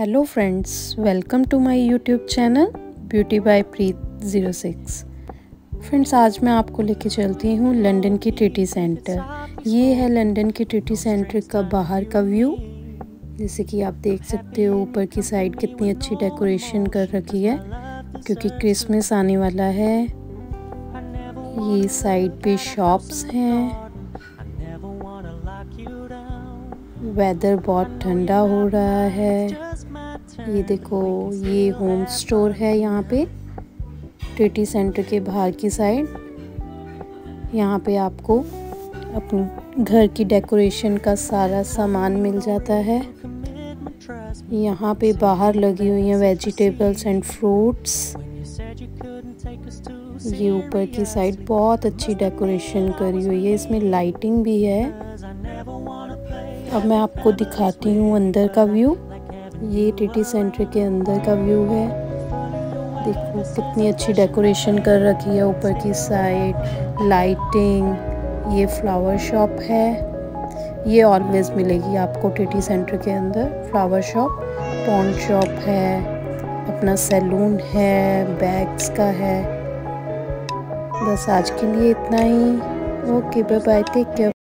Hello friends welcome to my YouTube channel beauty by Preet zero six friends आज मैं आपको लेके चलती हूँ लंदन की टीटी सेंटर ये है लंदन की टीटी सेंटर का बाहर का व्यू जैसे कि आप देख सकते हो, ऊपर की साइड कितनी अच्छी डेकोरेशन कर रखी है, क्योंकि क्रिसमस आने वाला है। ये साइड पे शॉप्स हैं। वेदर बहुत ठंडा हो रहा है। ये देखो, ये होम स्टोर है यहाँ पे। टीटी सेंटर के बाहर की साइड यहाँ पे आपको अपने घर की डेकोरेशन का सारा सामान मिल जाता है। यहाँ पे बाहर लगी हुई हैं वेजिटेबल्स एंड फ्रूट्स ये ऊपर की साइड बहुत अच्छी डेकोरेशन करी हुई है। इसमें लाइटिंग भी है। अब मैं आपको दिखाती हूँ अंदर का व्यू ये टीटी सेंटर के अंदर का व्यू है। देखो, कितनी अच्छी डेकोरेशन कर रखी है ऊपर की साइड। लाइटिंग, ये फ्लावर शॉप है। ये ऑलवेज मिलेगी आपको टीटी सेंटर के अंदर। फ्लावर शॉप पॉन्ड शॉप है, अपना सैलून है, बैग्स का है। बस आज के लिए इतना ही। Okay bye bye take care